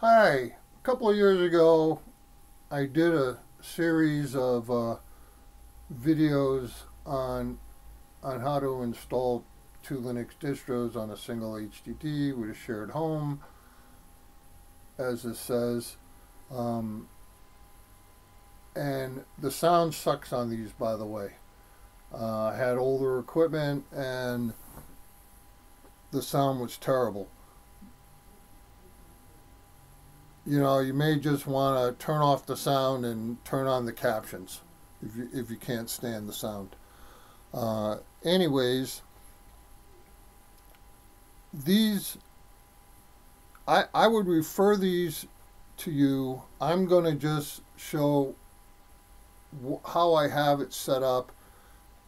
Hi, a couple of years ago, I did a series of uh, videos on on how to install two Linux distros on a single HDD with a shared home, as it says. Um, and the sound sucks on these, by the way. Uh, I had older equipment and the sound was terrible. You know, you may just want to turn off the sound and turn on the captions if you if you can't stand the sound. Uh, anyways, these I I would refer these to you. I'm going to just show how I have it set up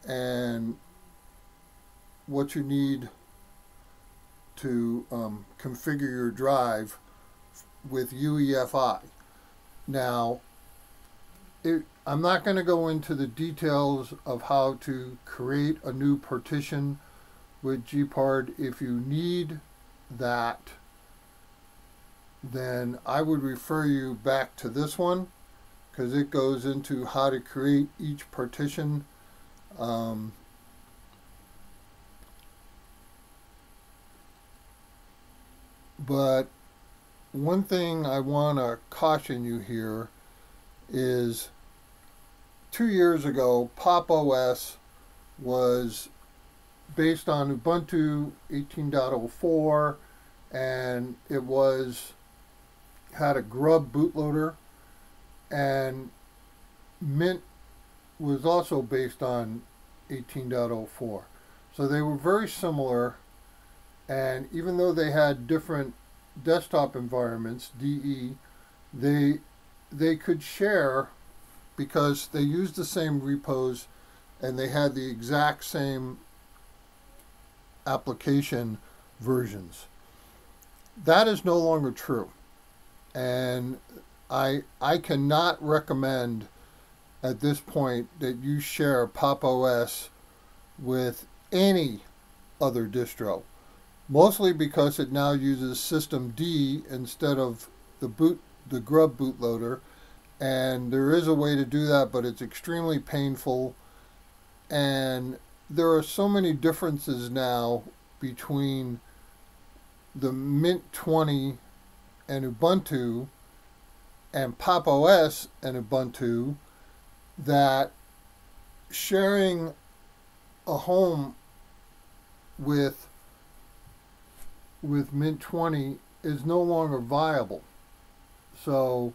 and what you need to um, configure your drive with UEFI. Now, it, I'm not going to go into the details of how to create a new partition with GPARD. If you need that, then I would refer you back to this one because it goes into how to create each partition. Um, but one thing I want to caution you here is two years ago, Pop OS was based on Ubuntu 18.04 and it was had a grub bootloader and Mint was also based on 18.04. So they were very similar and even though they had different desktop environments, DE, they they could share because they used the same repos and they had the exact same application versions. That is no longer true. And I I cannot recommend at this point that you share Pop OS with any other distro mostly because it now uses systemd instead of the boot the grub bootloader. And there is a way to do that but it's extremely painful. And there are so many differences now between the mint 20 and ubuntu and pop os and ubuntu that sharing a home with with Mint 20 is no longer viable. So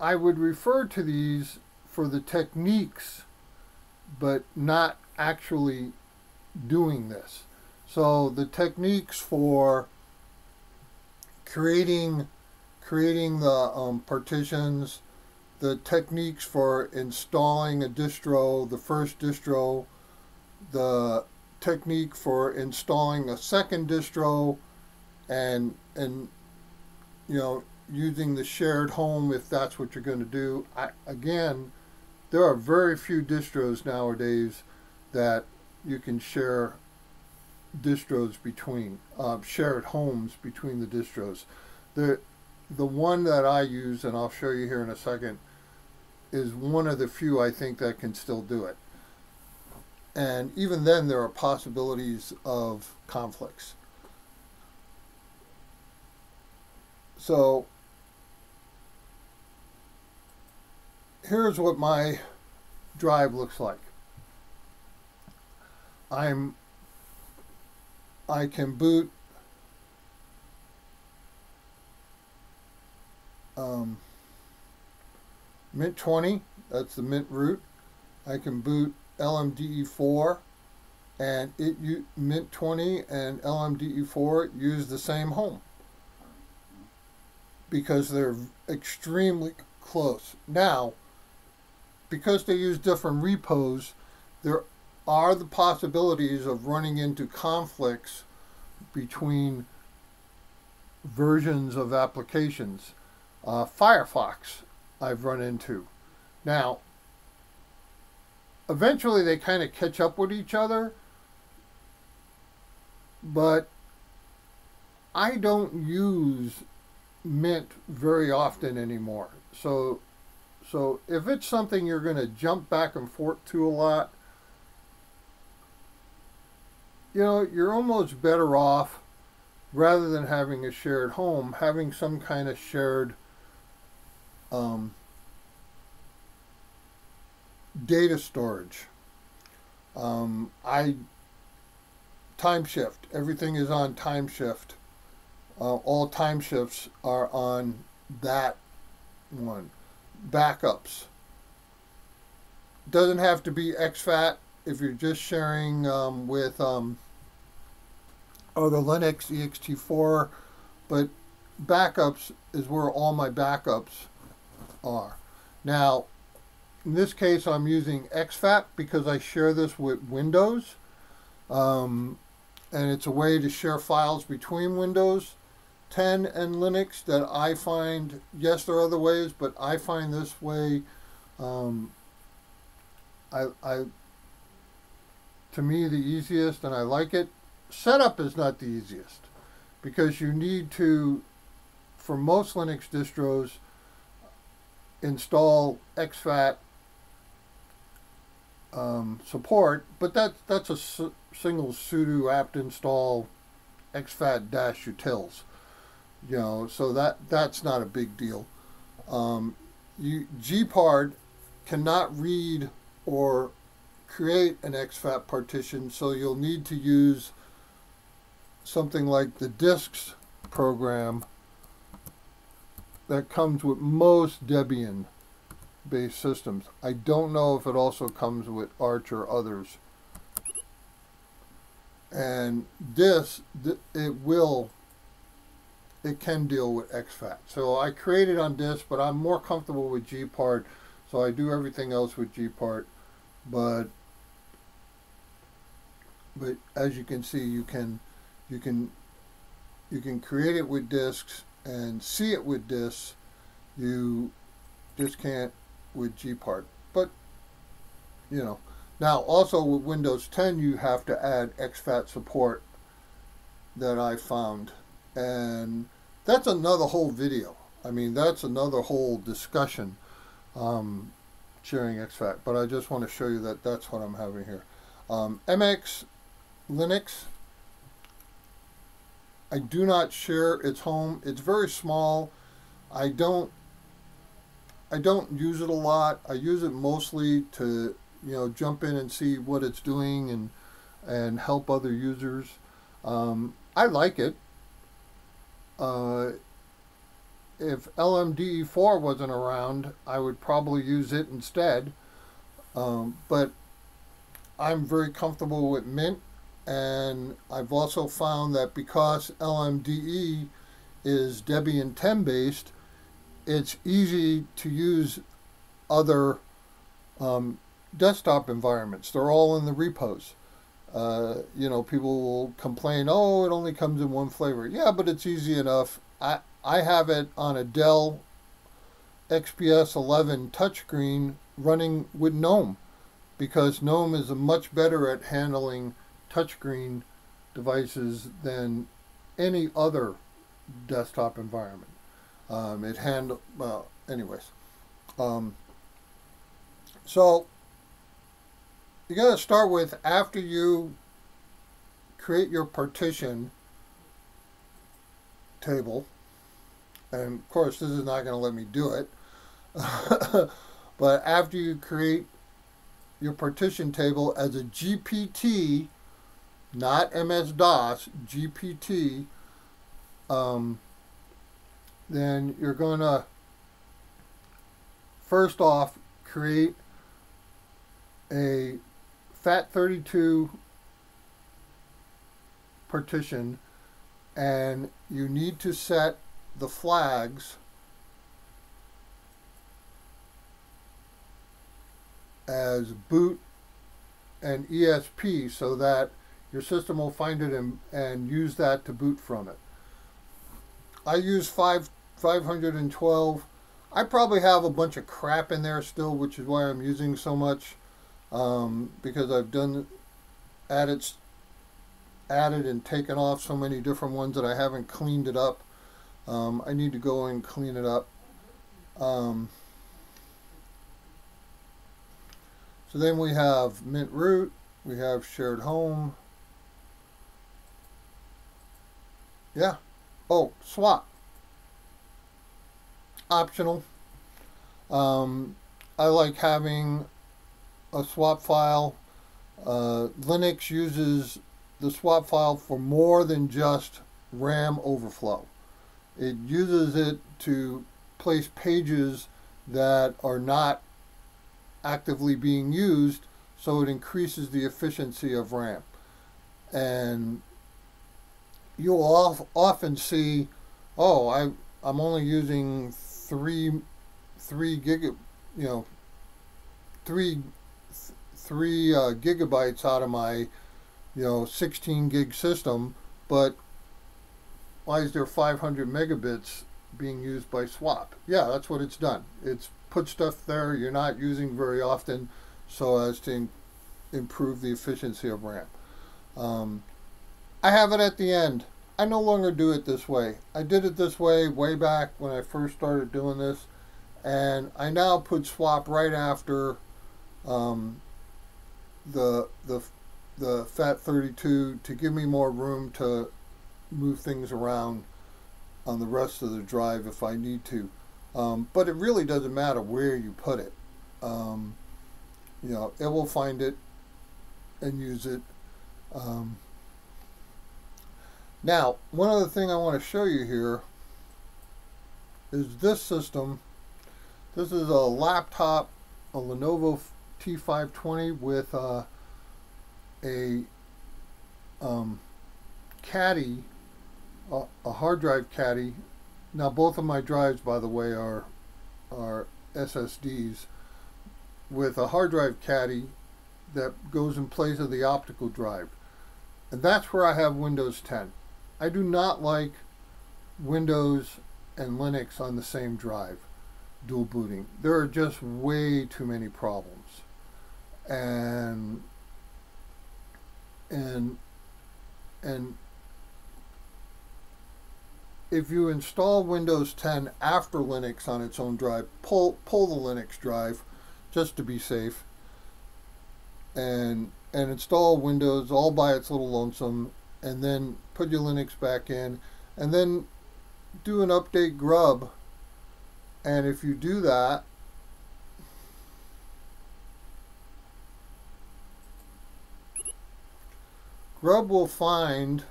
I would refer to these for the techniques, but not actually doing this. So the techniques for creating creating the um, partitions, the techniques for installing a distro, the first distro, the technique for installing a second distro and and you know using the shared home if that's what you're going to do. I, again there are very few distros nowadays that you can share distros between uh, shared homes between the distros. The the one that I use and I'll show you here in a second is one of the few I think that can still do it and even then, there are possibilities of conflicts. So here's what my drive looks like. I'm I can boot um, Mint 20, that's the Mint root. I can boot LMDE4 and it Mint 20 and LMDE4 use the same home because they're extremely close. Now, because they use different repos, there are the possibilities of running into conflicts between versions of applications. Uh, Firefox, I've run into. Now, eventually they kind of catch up with each other. But I don't use Mint very often anymore. So, so if it's something you're going to jump back and forth to a lot, you know, you're almost better off rather than having a shared home, having some kind of shared um, data storage. Um, I Timeshift. Everything is on Timeshift. Uh, all time shifts are on that one. Backups. Doesn't have to be exFAT if you're just sharing um, with um, other Linux ext4, but backups is where all my backups are. Now, in this case, I'm using exFAT because I share this with Windows. Um, and it's a way to share files between Windows 10 and Linux that I find, yes, there are other ways, but I find this way, um, I, I, to me, the easiest, and I like it. Setup is not the easiest because you need to, for most Linux distros, install exFAT um, support, but that, that's a single sudo apt install exFAT dash utils. You know, so that that's not a big deal. Um, you gpard cannot read or create an exFAT partition, so you'll need to use something like the disks program that comes with most Debian based systems. I don't know if it also comes with Arch or others. And this, it will, it can deal with exFAT. So I created on this, but I'm more comfortable with GPart. So I do everything else with GPart. But, but as you can see, you can, you can, you can create it with disks and see it with disks. You just can't with gpard. But, you know, now also with Windows 10 you have to add exFAT support that I found. And that's another whole video. I mean, that's another whole discussion, um, sharing exFAT. But I just want to show you that that's what I'm having here. Um, MX Linux, I do not share its home. It's very small. I don't I don't use it a lot. I use it mostly to you know jump in and see what it's doing and and help other users. Um, I like it. Uh, if LMDE4 wasn't around, I would probably use it instead. Um, but I'm very comfortable with Mint, and I've also found that because LMDE is Debian 10 based, it's easy to use other um, desktop environments. They're all in the repos. Uh, you know, people will complain, oh, it only comes in one flavor. Yeah, but it's easy enough. I, I have it on a Dell XPS 11 touchscreen running with GNOME because GNOME is much better at handling touchscreen devices than any other desktop environment. Um, it handled, well, anyways. Um, so, you got to start with after you create your partition table, and of course, this is not going to let me do it, but after you create your partition table as a GPT, not MS DOS, GPT, um, then you're going to first off create a FAT32 partition and you need to set the flags as boot and ESP so that your system will find it and, and use that to boot from it. I use 5 512. I probably have a bunch of crap in there still, which is why I'm using so much. Um, because I've done added, added and taken off so many different ones that I haven't cleaned it up. Um, I need to go and clean it up. Um, so then we have Mint Root, we have Shared Home. Yeah. Oh, swap. Optional. Um, I like having a swap file. Uh, Linux uses the swap file for more than just RAM overflow. It uses it to place pages that are not actively being used, so it increases the efficiency of RAM. And you'll often see, oh, I I'm only using three three giga, you know, three three uh, gigabytes out of my, you know, 16 gig system, but why is there 500 megabits being used by swap? Yeah, that's what it's done. It's put stuff there you're not using very often, so as to improve the efficiency of RAM. Um, I have it at the end. I no longer do it this way. I did it this way way back when I first started doing this, and I now put swap right after um, the the the FAT32 to give me more room to move things around on the rest of the drive if I need to. Um, but it really doesn't matter where you put it. Um, you know, it will find it and use it. Um, now, one other thing I want to show you here is this system. This is a laptop, a Lenovo T520 with uh, a um, caddy, a, a hard drive caddy. Now both of my drives, by the way, are are SSDs with a hard drive caddy that goes in place of the optical drive. And that's where I have Windows 10. I do not like Windows and Linux on the same drive, dual booting. There are just way too many problems and and and if you install Windows 10 after Linux on its own drive, pull pull the Linux drive just to be safe, and and install Windows all by its little lonesome, and then put your Linux back in, and then do an update grub. And if you do that, Grub will find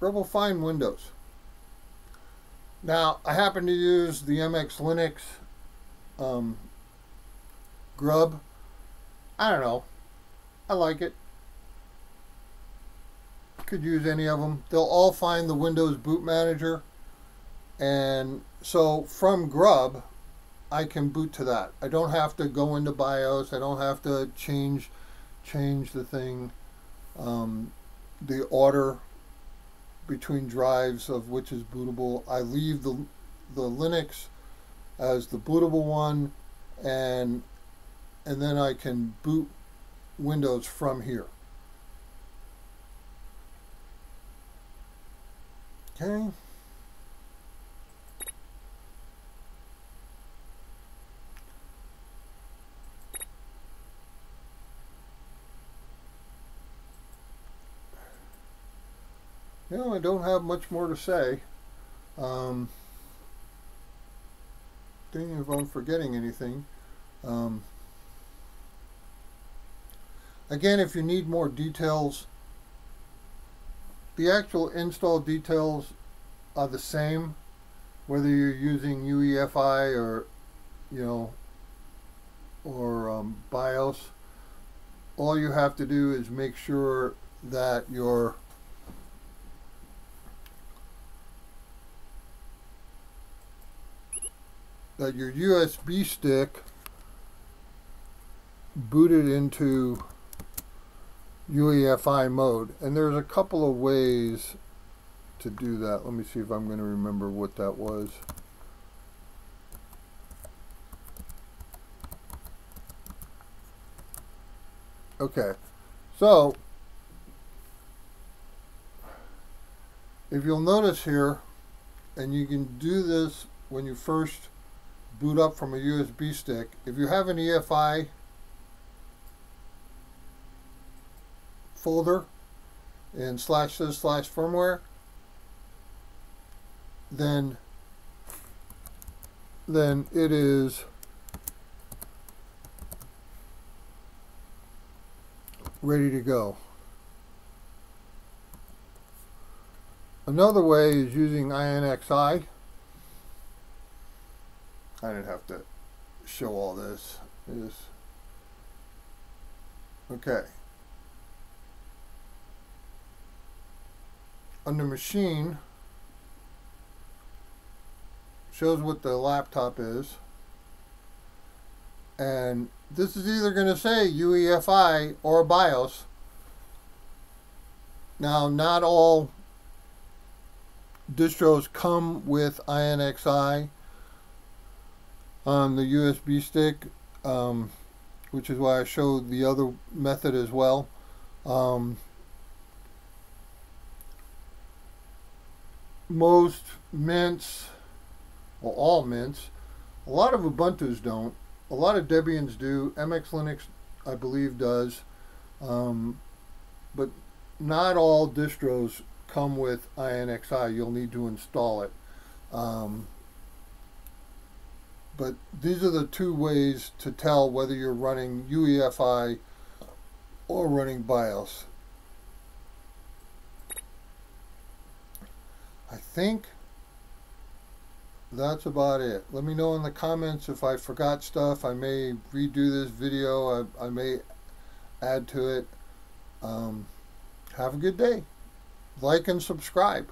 Grub will find Windows. Now, I happen to use the MX Linux um, Grub. I don't know. I like it. Could use any of them. They'll all find the Windows Boot Manager. And so from Grub, I can boot to that. I don't have to go into BIOS. I don't have to change change the thing, um, the order between drives of which is bootable. I leave the the Linux as the bootable one, and and then I can boot Windows from here. Okay. know, I don't have much more to say. Um, thinking if I'm forgetting anything. Um, again, if you need more details, the actual install details are the same, whether you're using UEFI or, you know, or um, BIOS. All you have to do is make sure that your that your USB stick booted into UEFI mode. And there's a couple of ways to do that. Let me see if I'm going to remember what that was. Okay, So, if you'll notice here, and you can do this when you first boot up from a USB stick, if you have an EFI folder and slash sys slash firmware, then then it is ready to go. Another way is using INXI. I didn't have to show all this. Is okay. Under machine shows what the laptop is. And this is either going to say UEFI or BIOS. Now, not all distros come with INXI on the USB stick, um, which is why I showed the other method as well. Um, most mints, well, all mints, a lot of Ubuntu's don't. A lot of Debians do. MX Linux, I believe, does. Um, but not all distros come with INXI. You'll need to install it. Um, but these are the two ways to tell whether you're running UEFI or running BIOS. I think that's about it. Let me know in the comments if I forgot stuff. I may redo this video. I, I may add to it. Um, have a good day. Like and subscribe.